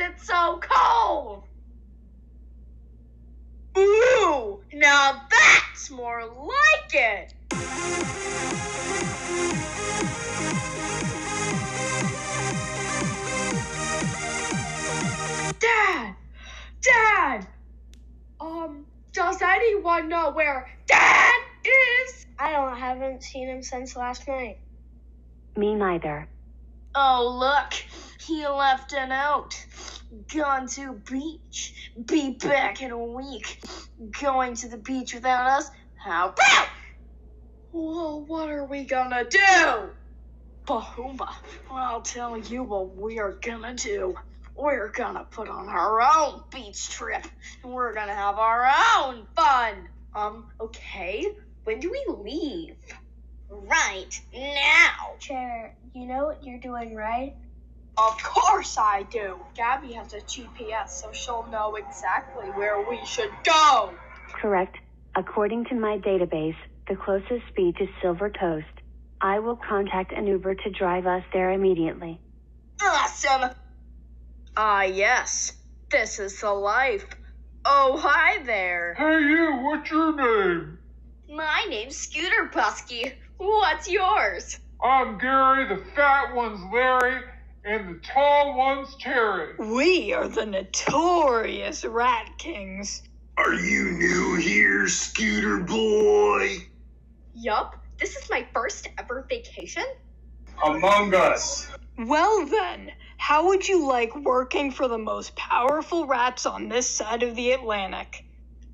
is it so cold? Ooh, now that's more like it. Dad! Dad! Um, does anyone know where Dad is? I don't haven't seen him since last night. Me neither. Oh, look, he left a note. Gone to beach. Be back in a week. Going to the beach without us? How about? Well, what are we gonna do? Bahuma, I'll tell you what we are gonna do. We're gonna put on our own beach trip, and we're gonna have our own fun. Um, okay. When do we leave? Right now. Chair, you know what you're doing, right? Of course I do. Gabby has a GPS, so she'll know exactly where we should go. Correct. According to my database, the closest speed is Silver Coast. I will contact an Uber to drive us there immediately. Awesome. Ah, yes. This is the life. Oh, hi there. Hey, you, what's your name? My name's Scooterbuskee. What's yours? I'm Gary, the fat one's Larry, and the tall one's Terry. We are the notorious Rat Kings. Are you new here, Scooter Boy? Yup. This is my first ever vacation. Among Us. Well, then, how would you like working for the most powerful rats on this side of the Atlantic?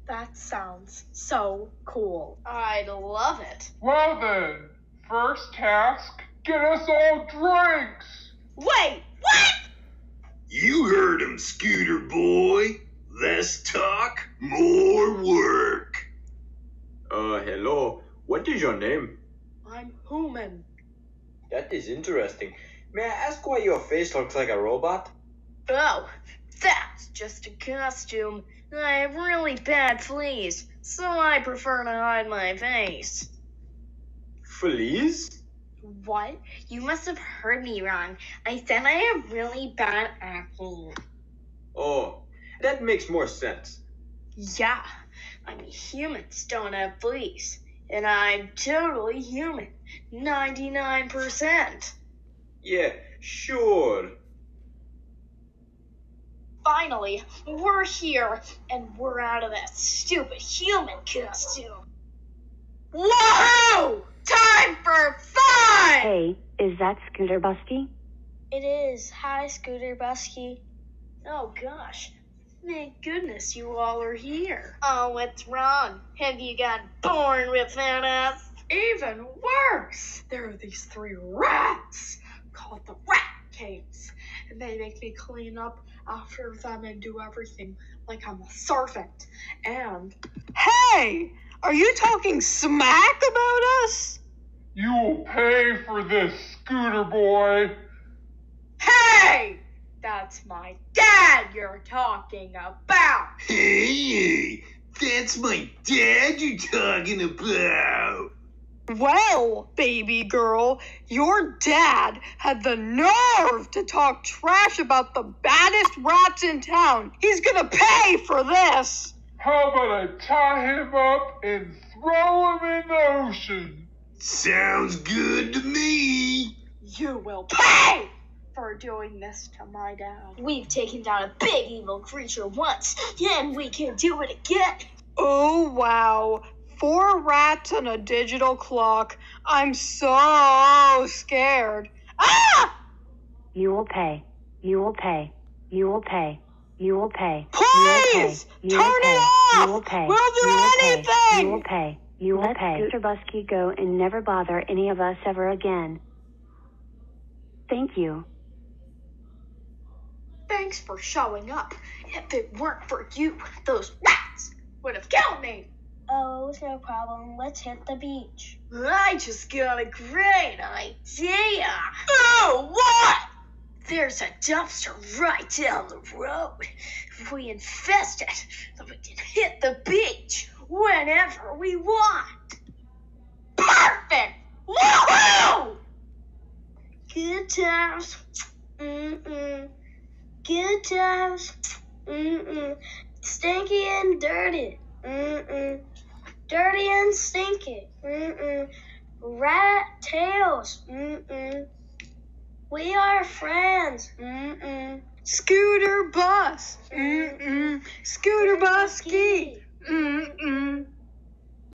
That sounds so cool. I'd love it. Well then, first task, get us all drinks. Wait, what? You heard him, Scooter Boy. Less talk, more work. Uh, hello. What is your name? I'm human. That is interesting. May I ask why your face looks like a robot? Oh, that's just a costume. I have really bad fleas, so I prefer to hide my face. Fleas? What? You must have heard me wrong. I said I have really bad acne. Oh, that makes more sense. Yeah, I mean, humans don't have fleas. And I'm totally human. 99%. Yeah, sure. Finally, we're here, and we're out of that stupid human costume. Woohoo! Time for fun! Hey, is that Scooterbuskee? It is. Hi, Scooterbuskee. Oh gosh. Thank goodness you all are here. Oh, what's wrong? Have you got born without us? Even worse! There are these three rats called the Rat Kings, and they make me clean up after them and do everything like I'm a servant. And Hey! Are you talking smack about us? You will pay for this, Scooter Boy. hey! That's my dad you're talking about! Hey, that's my dad you're talking about. Well, baby girl, your dad had the nerve to talk trash about the baddest rats in town. He's gonna pay for this. How about I tie him up and throw him in the ocean? Sounds good to me. You will pay for doing this to my dad. We've taken down a big evil creature once, and we can do it again. Oh, wow. Four rats and a digital clock. I'm so scared. Ah! You will pay. You will pay. You will pay. You will pay. Please! You will pay. Please! You Turn will pay. it pay. off! You will pay. We'll do You will pay. anything! You will pay. You will Let pay. Scooterbuskee go and never bother any of us ever again. Thank you. Thanks for showing up. If it weren't for you, those rats would have killed me. Oh, it's no problem. Let's hit the beach. I just got a great idea. Oh, what? There's a dumpster right down the road. If we infest it, then we can hit the beach whenever we want. Perfect! Woohoo! Good times. Mm-mm. Good times. Mm-mm. Stinky and dirty. Mm-mm. Dirty and stinky. Mm-mm. Rat tails. Mm-mm. We are friends. Mm-mm. Scooter bus. Mm-mm. Scooter bus ski. Mm-mm.